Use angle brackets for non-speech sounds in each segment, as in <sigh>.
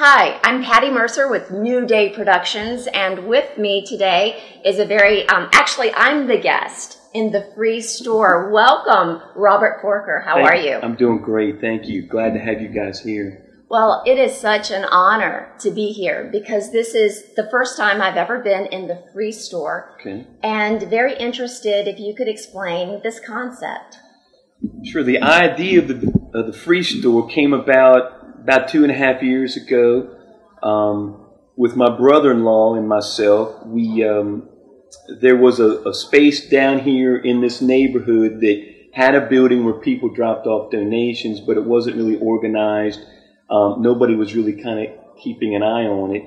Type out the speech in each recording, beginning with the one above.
Hi, I'm Patty Mercer with New Day Productions, and with me today is a very, um, actually, I'm the guest in the free store. Welcome, Robert Forker. How Thank- are you? I'm doing great, thank you. Glad to have you guys here. Well, it is such an honor to be here because this is the first time I've ever been in the free store Okay. and very interested if you could explain this concept. Sure. The idea of the of the free store came about about two and a half years ago. Um, with my brother-in-law and myself, we um, there was a, a space down here in this neighborhood that had a building where people dropped off donations, but it wasn't really organized. Um, nobody was really kind of keeping an eye on it.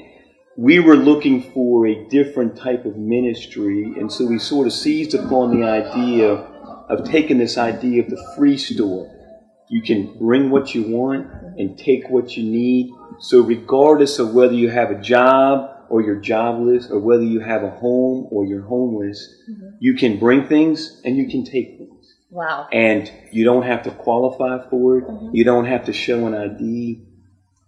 We were looking for a different type of ministry, and so we sort of seized upon the idea of taking this idea of the free store. You can bring what you want and take what you need. So regardless of whether you have a job or you're jobless or whether you have a home or you're homeless, mm-hmm. you can bring things and you can take things. Wow. And you don't have to qualify for it. Mm-hmm. You don't have to show an ID.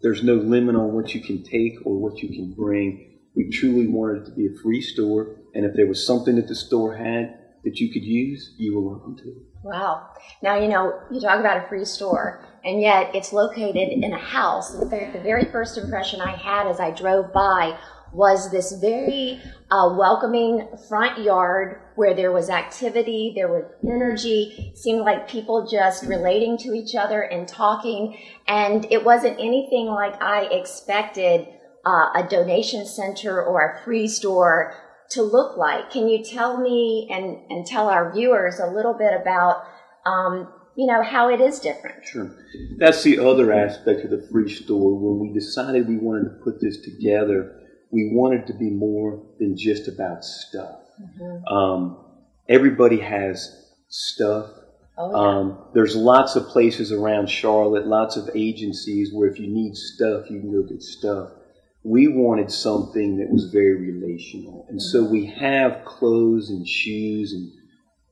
There's no limit on what you can take or what you can bring. We truly wanted it to be a free store. And if there was something that the store had that you could use, you were welcome to. Wow. Now, you know, you talk about a free store, and yet it's located in a house. In fact, the very first impression I had as I drove by was this very uh, welcoming front yard where there was activity, there was energy, seemed like people just relating to each other and talking, and it wasn't anything like I expected uh, a donation center or a free store to look like. Can you tell me and, and tell our viewers a little bit about, um, you know, how it is different? Sure. That's the other aspect of the free store. When we decided we wanted to put this together, we wanted to be more than just about stuff. Um, everybody has stuff. Oh, yeah. Um, there's lots of places around Charlotte, lots of agencies where if you need stuff, you can go get stuff. We wanted something that was very relational. And so we have clothes and shoes and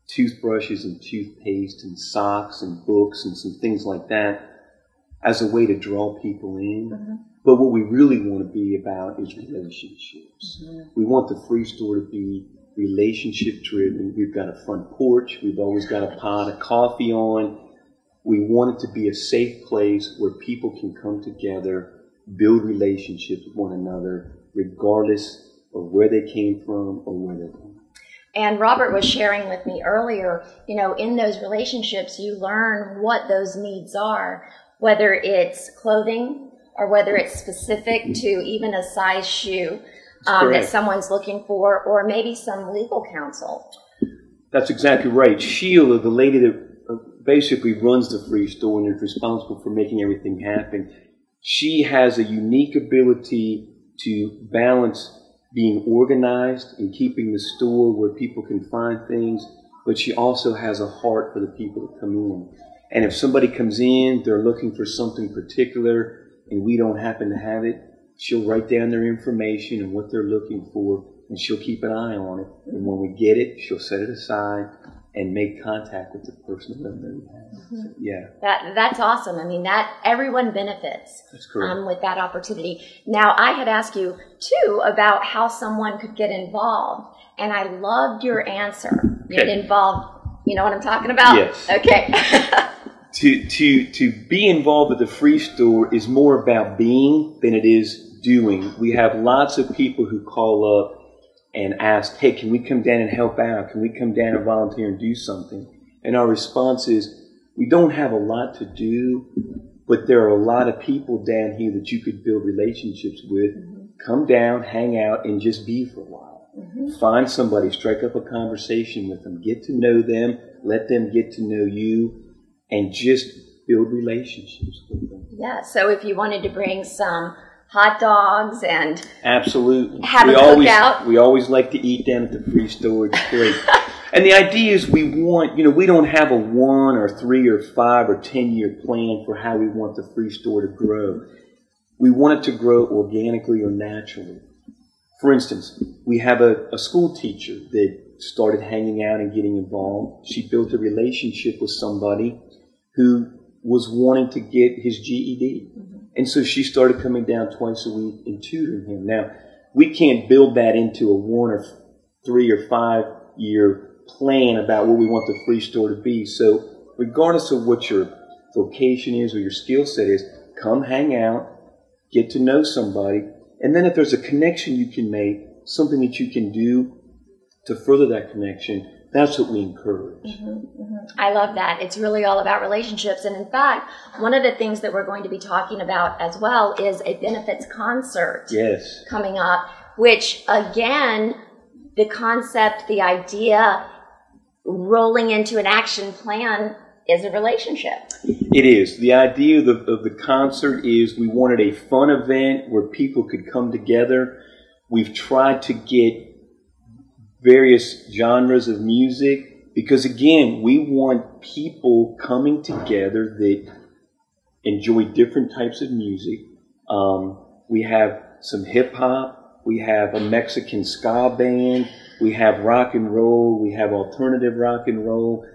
toothbrushes and toothpaste and socks and books and some things like that as a way to draw people in. Mm-hmm. But what we really want to be about is relationships. Mm-hmm. We want the free store to be relationship driven. We've got a front porch. We've always got a pot of coffee on. We want it to be a safe place where people can come together, build relationships with one another, regardless of where they came from or where they're from. And Robert was sharing with me earlier, you know, in those relationships, you learn what those needs are, whether it's clothing or whether it's specific to even a size shoe um, that someone's looking for, or maybe some legal counsel. That's exactly right. Sheila, the lady that uh, basically runs the free store and is responsible for making everything happen, she has a unique ability to balance being organized and keeping the store where people can find things, but she also has a heart for the people that come in. And if somebody comes in, they're looking for something particular, and we don't happen to have it, she'll write down their information and what they're looking for, and she'll keep an eye on it. And when we get it, she'll set it aside and make contact with the person doesn't we have it. So, yeah, That that's awesome. I mean, that everyone benefits um, with that opportunity. Now, I had asked you too about how someone could get involved, and I loved your answer. Get involved. You know what I'm talking about? Yes. Okay. <laughs> to to to be involved with the free store is more about being than it is doing. We have lots of people who call up and ask, "Hey, can we come down and help out? Can we come down and volunteer and do something?" And our response is, "We don't have a lot to do, but there are a lot of people down here that you could build relationships with. Come down, hang out, and just be for a while." Mm-hmm. Find somebody, strike up a conversation with them, get to know them, let them get to know you, and just build relationships with them. yeah. So if you wanted to bring some hot dogs and Absolutely. Have we a always, cookout. We always like to eat down at the free store. Great. <laughs> and the idea is we want, you know, we don't have a one or three or five or ten year plan for how we want the free store to grow. We want it to grow organically or naturally. For instance, we have a, a school teacher that started hanging out and getting involved. She built a relationship with somebody who was wanting to get his GED. And so she started coming down twice a week and tutoring him. Now, we can't build that into a one or three or five year plan about what we want the free store to be. So, regardless of what your vocation is or your skill set is, come hang out, get to know somebody, and then if there's a connection you can make, something that you can do to further that connection, that's what we encourage. Mm-hmm, mm-hmm. I love that. It's really all about relationships. And in fact, one of the things that we're going to be talking about as well is a benefits concert. Yes. Coming up, which again, the concept, the idea, rolling into an action plan is a relationship. It is. The idea of the, of the concert is we wanted a fun event where people could come together. We've tried to get various genres of music because again, we want people coming together that enjoy different types of music. Um, we have some hip hop, we have a Mexican ska band, we have rock and roll, we have alternative rock and roll,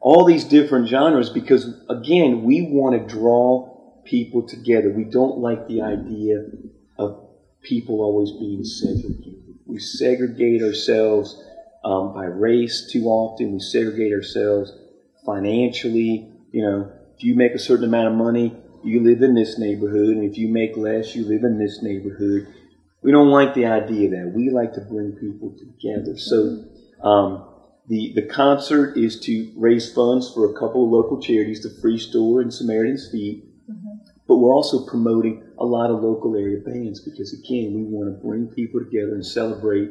all these different genres because again, we want to draw people together. We don't like the idea of people always being segregated. We segregate ourselves um, by race too often. We segregate ourselves financially. You know, if you make a certain amount of money, you live in this neighborhood, and if you make less, you live in this neighborhood. We don't like the idea that. We like to bring people together. So um, the the concert is to raise funds for a couple of local charities, the Free Store and Samaritan's Feet. Mm-hmm. But we're also promoting a lot of local area bands because again, we want to bring people together and celebrate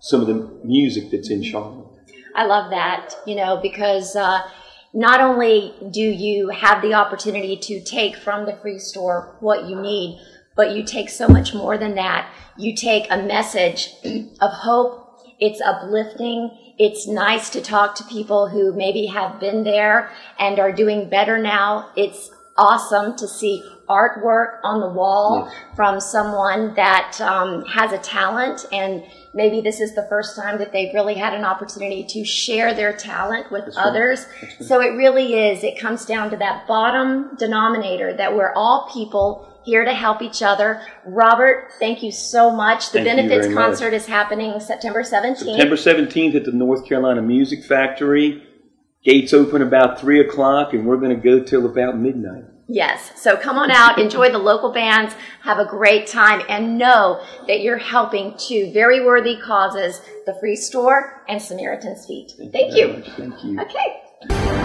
some of the music that's in Charlotte. I love that, you know, because uh, not only do you have the opportunity to take from the free store what you need, but you take so much more than that. You take a message of hope. It's uplifting. It's nice to talk to people who maybe have been there and are doing better now. It's awesome to see artwork on the wall yes. from someone that um, has a talent and maybe this is the first time that they've really had an opportunity to share their talent with That's others. Right. so it really is. It comes down to that bottom denominator that we're all people here to help each other. Robert thank you so much. The thank benefits concert much. is happening september 17th september 17th at the north carolina music factory gates open about 3 o'clock and we're going to go till about midnight Yes. So come on out, enjoy the local bands, have a great time, and know that you're helping two very worthy causes, the Free Store and Samaritan's Feet. Thank, Thank you. you. Thank you. Okay.